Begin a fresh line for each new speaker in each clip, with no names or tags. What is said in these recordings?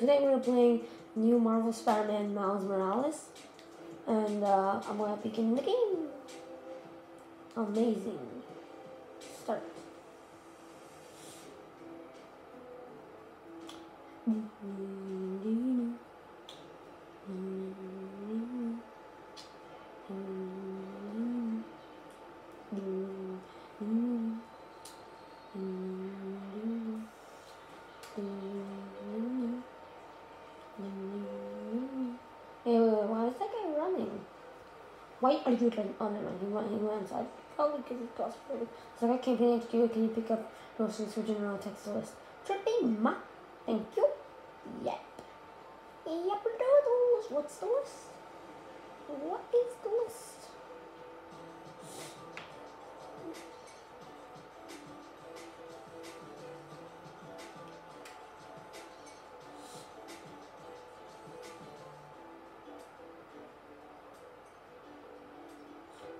today we're playing new Marvel Spider-Man Miles Morales, and uh, I'm gonna begin the game. Amazing. Start. Hey, wait, wait, why is that guy running? Why are you running? Oh, no, no, he went, he went inside. Probably because he's claustrophobic. So I can't connect you. Can you pick up groceries for general text list? Sure ma. Thank you. Yep. Yep, doodles. What's the list? What is the list?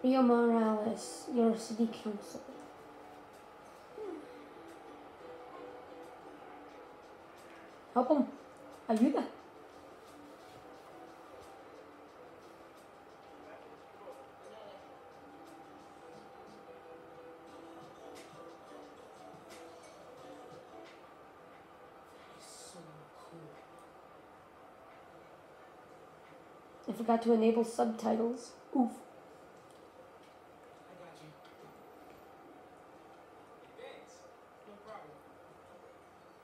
Rio Morales, your city council. Help him. Ayuda. I forgot to enable subtitles. Oof.
I got you. Thanks. No problem.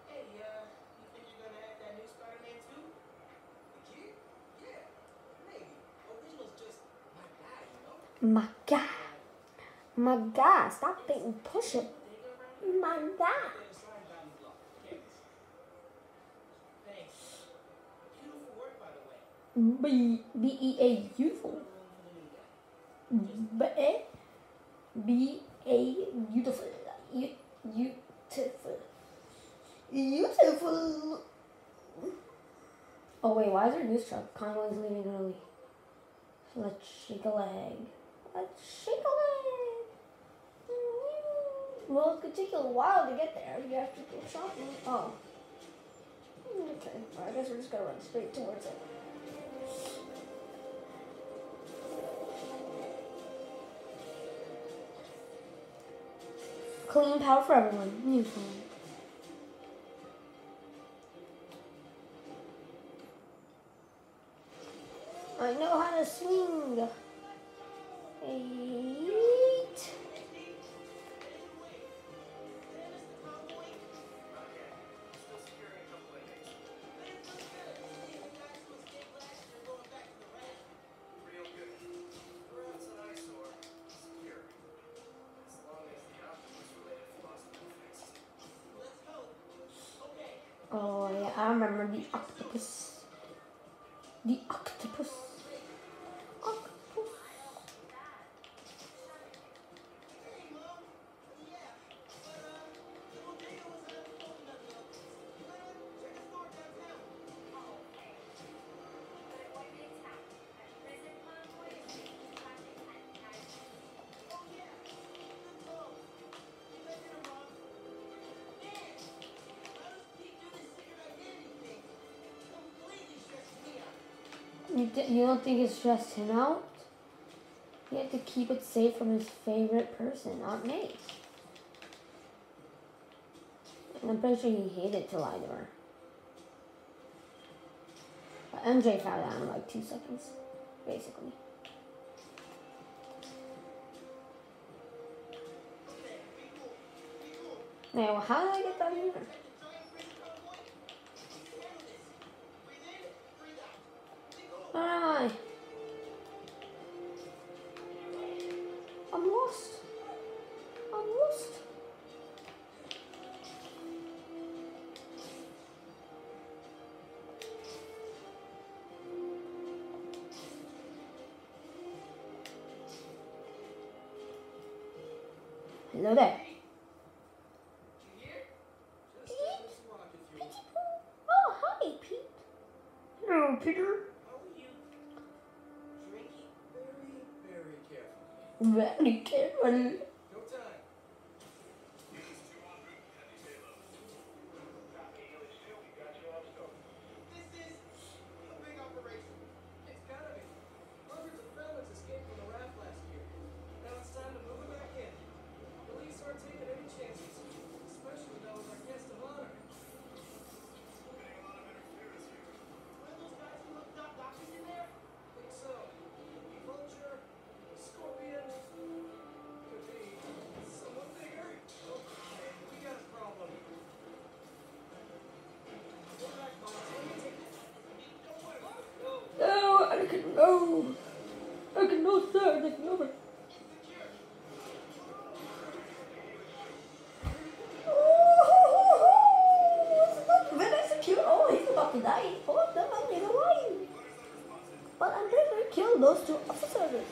Hey, uh, you think you're gonna add that new Spider-Man too? The kid? Yeah, maybe. Original's just my guy, you know?
My God. My God. Stop being push it. My God. B B E A beautiful. B A B A beautiful. You beautiful. Beautiful. Oh wait, why is there a news truck? Conway's leaving early. Let's shake a leg. Let's shake. Well, it could take you a while to get there. You have to go shopping. Oh. Okay. Well, I guess we're just gonna run straight towards it. Clean power for everyone. New phone. I know how to swing. I remember the octopus. You, don't think it stressed him out? He had to keep it safe from his favorite person, Aunt May. And I'm pretty sure he hated to lie to her. But MJ found out in like two seconds, basically. Now, how did I get down here? Where
very, very But I'm pretty sure he
killed those two officers.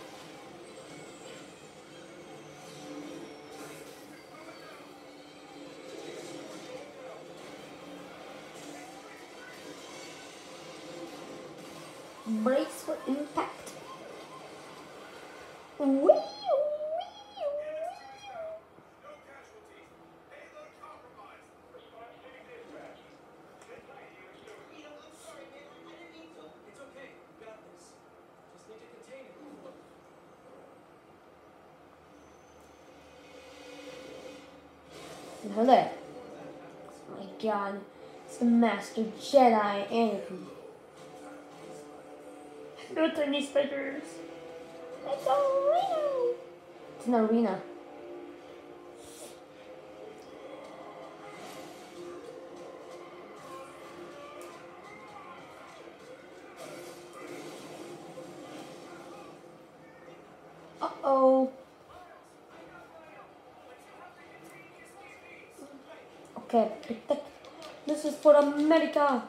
God. It's the Master Jedi Anakin. No tiny spiders. It's a arena. It's an arena. Uh oh. Okay, protect. This is for America.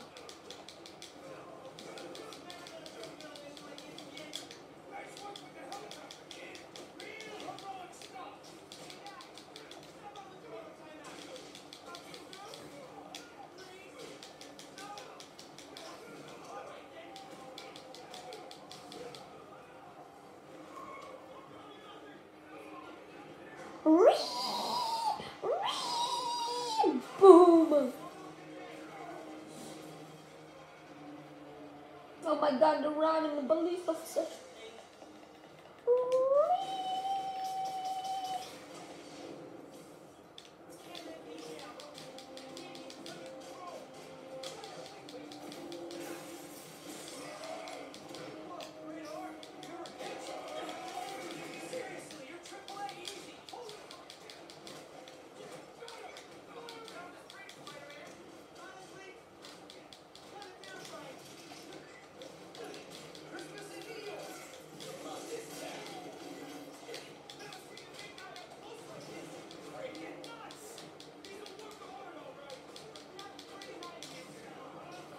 My god, the police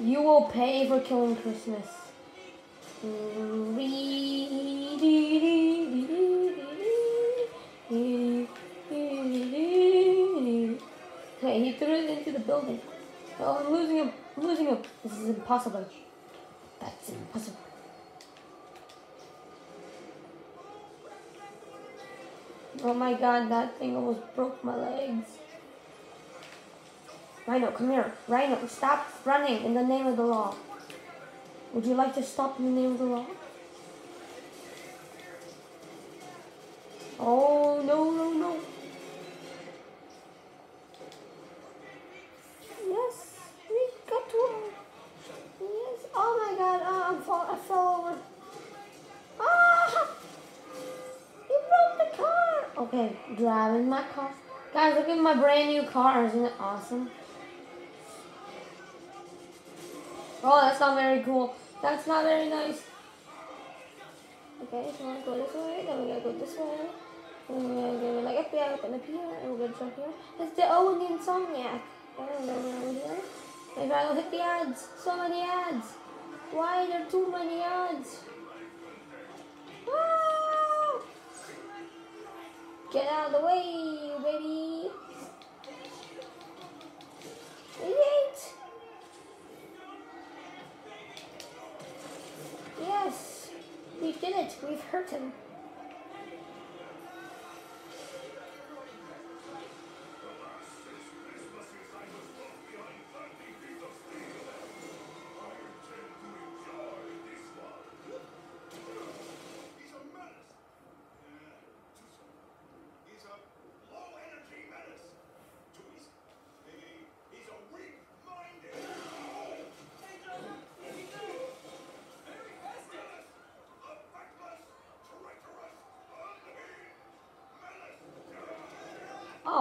You will pay for killing Christmas. Okay, he threw it into the building. Oh, I'm losing him. I'm losing him. This is impossible. That's impossible. Oh my god, that thing almost broke my legs. Rhino, come here. Rhino, stop running in the name of the law. Would you like to stop in the name of the law? Oh, no, no, no. Yes, we got to him. Yes. Oh my god, uh, I'm fall- I fell over. Ah! You broke the car. Okay, driving my car. Guys, look at my brand new car. Isn't it awesome? Oh, that's not very cool. That's not very nice. Okay, so we wanna go this way, then we gotta go this way. Then we're gonna go like up there, open up here, and we're gonna jump here. It's the Owen Insomniac. I don't know over here. Maybe I'll hit the ads. So many ads. Why are there too many ads? Ah! Get out of the way, baby. We've hurt him.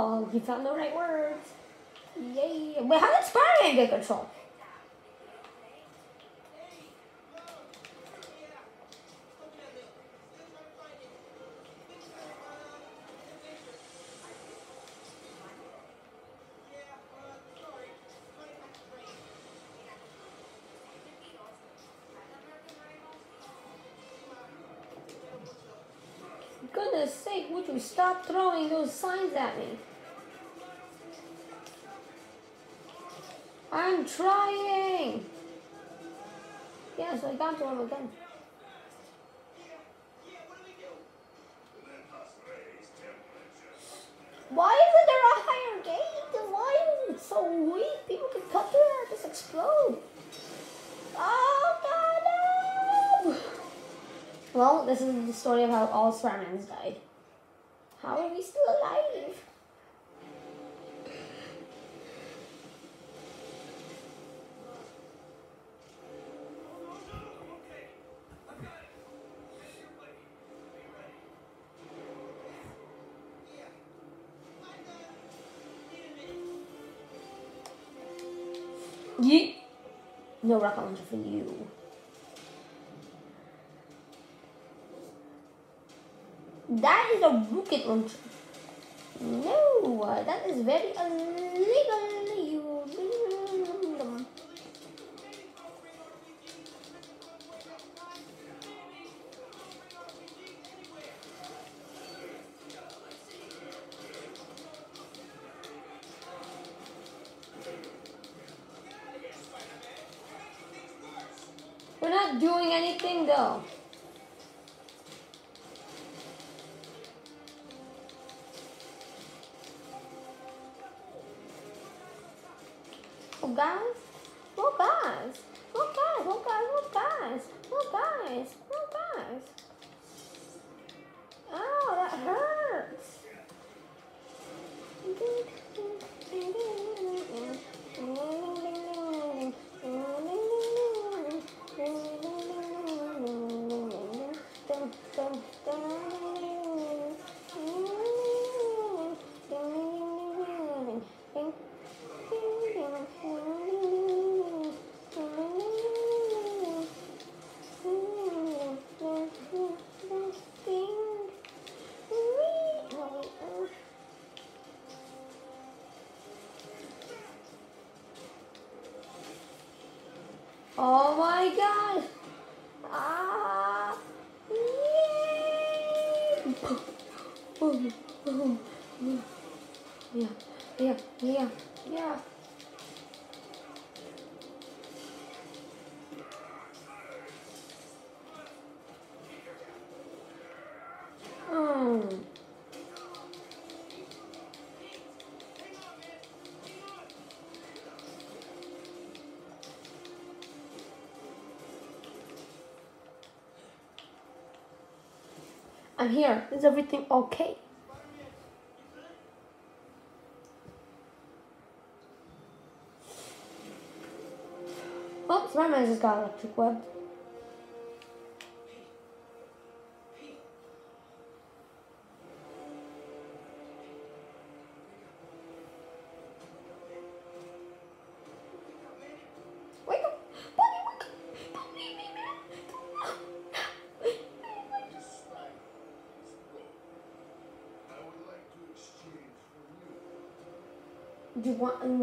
Oh, he found the right words. Yay. Wait, how did Spider-Man get control? Goodness sake, would you stop throwing those signs at me? Trying. Yes, I got to him again. Why isn't there a higher gate? Why is it so weak? People can cut through that, just explode. Oh god, no! Well, this is the story of how all Spider-Mans died. Yeet. No rocket launcher for you. That is a rocket launcher. No, that is very illegal. Oh I'm here. Is everything okay? Oh, Spider-Man just got electric web.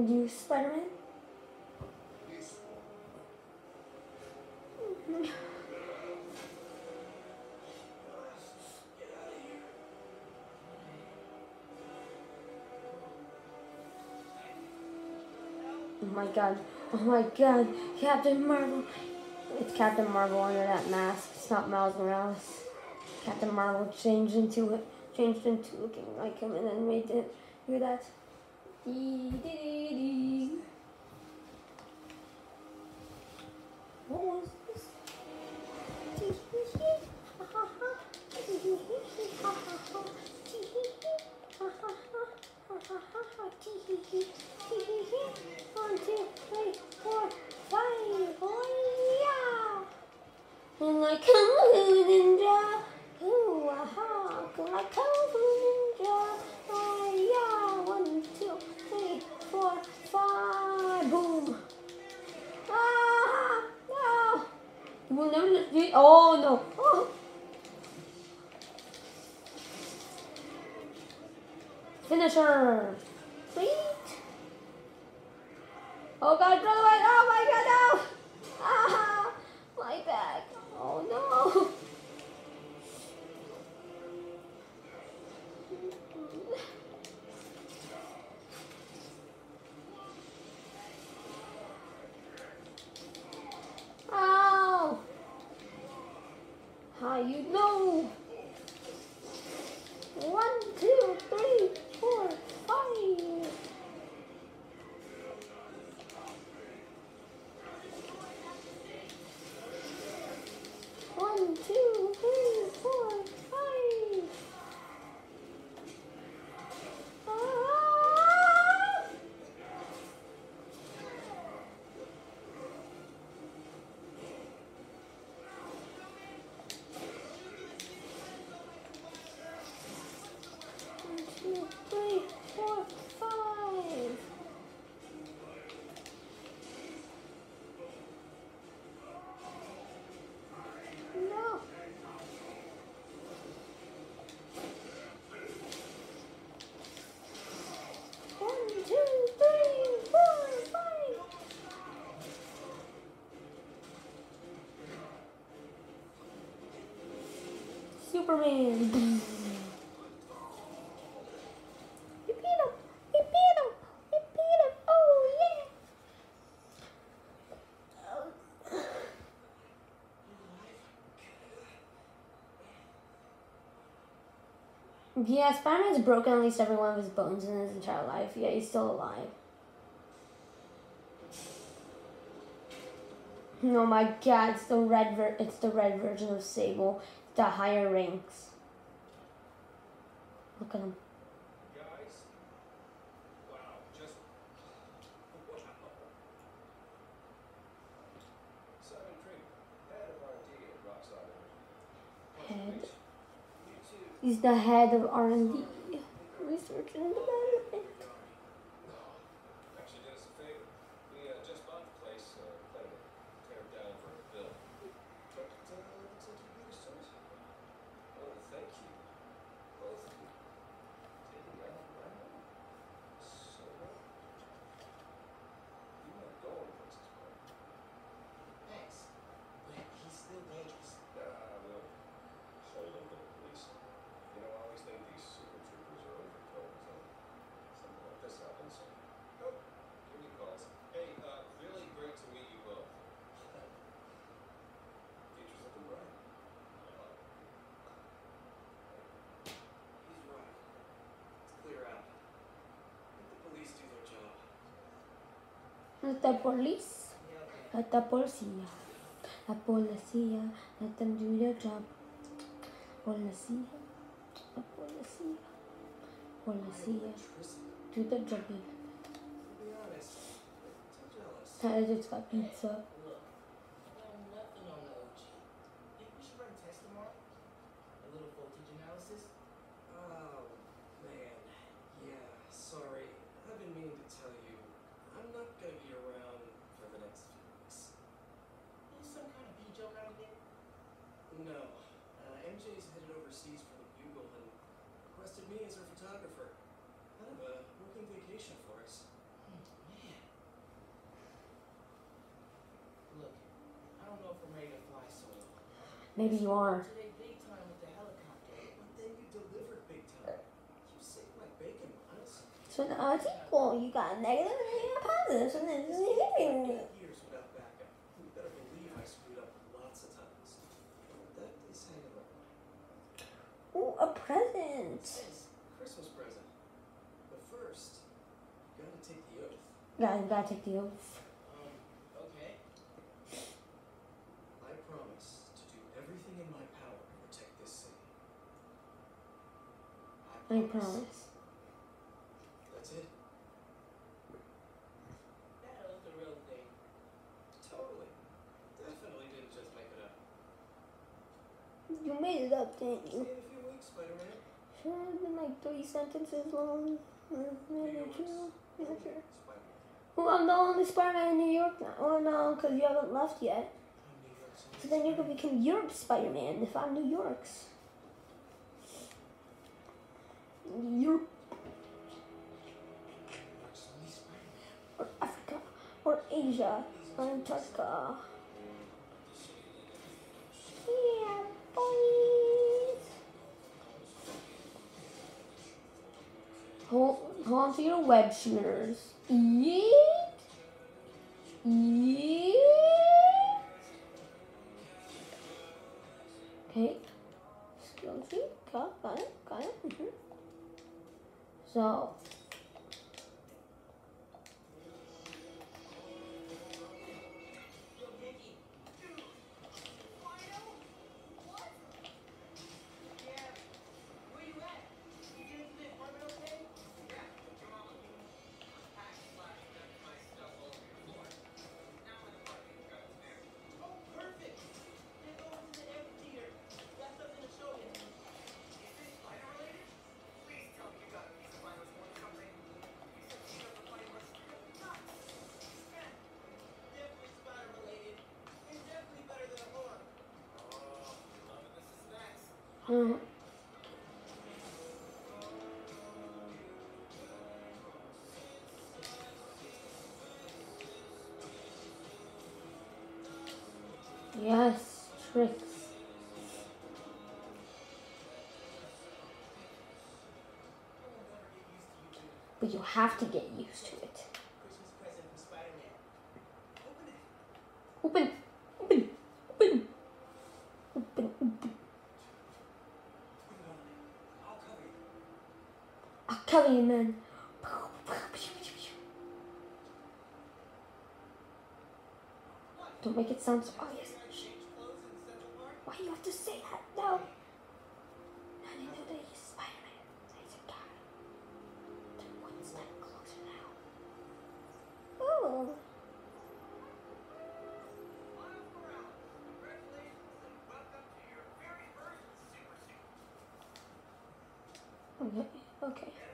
Do you want a new Spider-Man?
one.
Oh my god. Oh my god. Captain Marvel. It's Captain Marvel under that mask. It's not Miles Morales. Captain Marvel changed into it. Changed into looking like him and then made it. Hear that? Dee, dee, dee, dee. What was this? One, two, three, four, five. Oh, yeah. And like Kung Fu Ninja. Ooh, aha. Like Kung Fu Ninja. Will never defeat. Oh no. Oh. Finisher. Oh god, run away. Oh my god, no. Ah, my back. Oh no. Ow. How you know? One, two, three, four, five. One, two, three, four, five. Ah! One, two, three, four, five. No. One, two, three, four, five. Superman. You beat him. You beat him. You beat him. Oh yeah. Yeah, Spider-Man's broken at least every one of his bones in his entire life. Yeah, he's still alive. Oh my god, it's the red ver- it's the red version of Sable. The higher ranks. Look at
Creek, head.
He's the head of R&D. Research.
Actually did us a favor. We uh, just bought the place, uh, plan to tear it down for a bill. But uh, let's introduce us. I want to thank you, both of you. Taking out my money. So well. You might go on places, Mark.
Thanks. But he's still dangerous.
Ah, we'll hold him to the police. You know, I always think these super troopers are overkill until something like this happens. Oh, give me calls. Hey, uh, really great to meet you both. Future's looking bright.
He's right. Let's clear out. Let the police do their job.
Let the police.
Yeah, okay.
Let the policía. La policía. Let them do their job. Policía. La policía. Policía.
Tristan,
Do the job.
to be honest, I'm jealous.
I just got pizza.
Look, I know nothing on the OG. Think we should run a test tomorrow? A little voltage analysis? Oh, man. Yeah, sorry. I've been meaning to tell you. I'm not gonna be around for the next few weeks. Is some kind of bee joke out of it? No. Uh, MJ's headed overseas for the Bugle and requested me as her photographer. Kind of a working vacation for us. man. Look, I don't know if I'm ready to fly solo.
Maybe you are.
Today big time with the helicopter. But then you delivered big time. You saved my bacon, Miles.
So now it's equal. You got negative and you got positive. So then it's
Eight
even.
years without backup. You better believe I screwed up lots of times. But that is kind of a
Ooh, a present.
Thanks. Christmas present. But first, you gotta take the oath.
Guys, you gotta take the oath.
I promise. That's it. That was the real thing. Totally. Definitely didn't just make it up.
You made it up, didn't you? Should have been like three sentences long. Maybe two. Yeah, sure. Well, I'm the only Spider-Man in New York now. Oh no, because you haven't left yet. So then you're going to become Europe's Spider-Man if I'm New York's. Asia, Antarctica. Yeah, boys. Hold, hold on to your web shooters.
Yeah.
Mm-hmm. Yes, tricks. But you have to get used to it.
coming.
Don't make it sound so obvious. Why do you have to say that? No. Now he's Spider-Man. He's a guy. One step closer now. Oh. Okay, okay.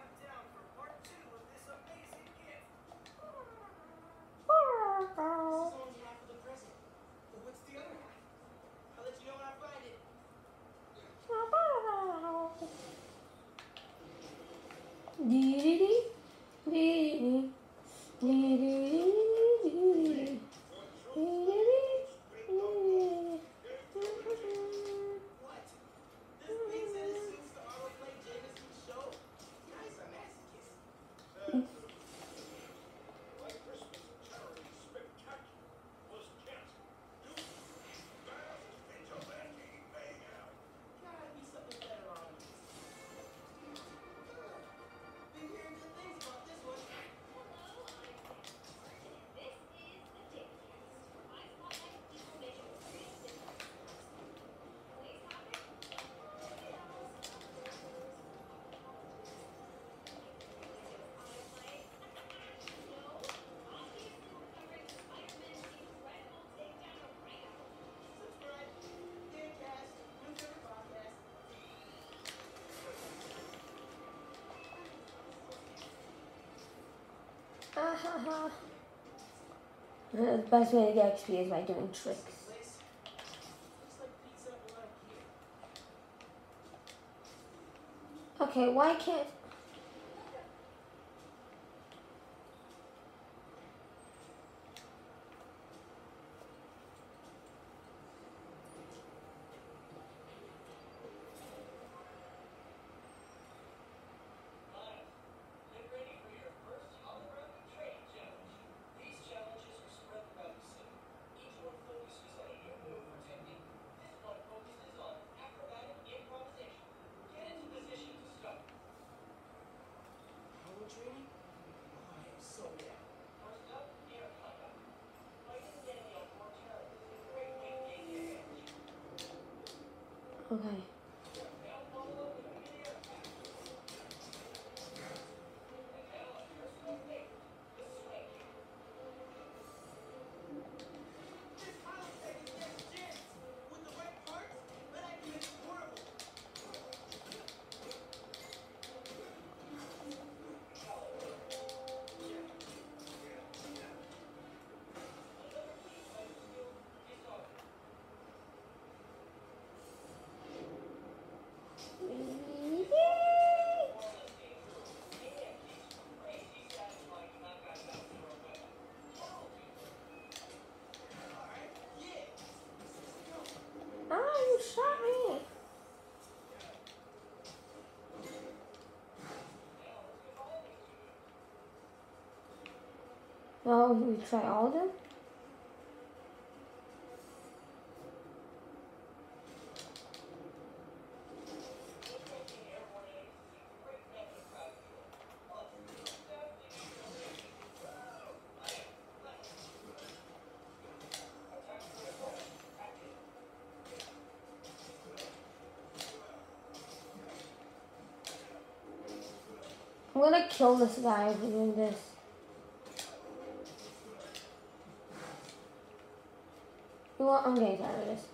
Uh-huh. Uh, the best way to get XP is by doing tricks. Okay, why can't
ok. No, we try all of them? I'm gonna kill this guy doing this. You know what? I'm.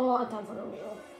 A lot of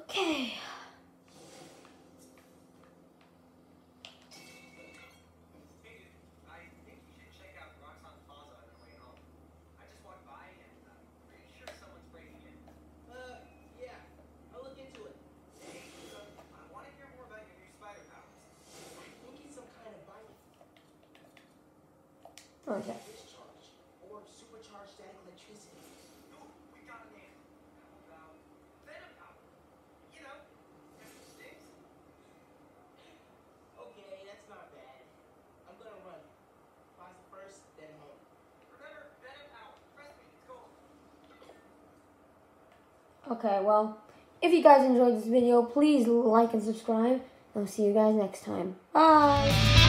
bite.
Okay.
Discharge. Or supercharged static electricity.
Ooh, we got an answer. How about venom power? You know, if it stings.
Okay, that's not bad. I'm gonna run. Plaza first, then home.
Remember, venom power. Trust me, it's cool.
Okay, well, if you guys enjoyed this video, please like and subscribe. I'll see you guys next time. Bye!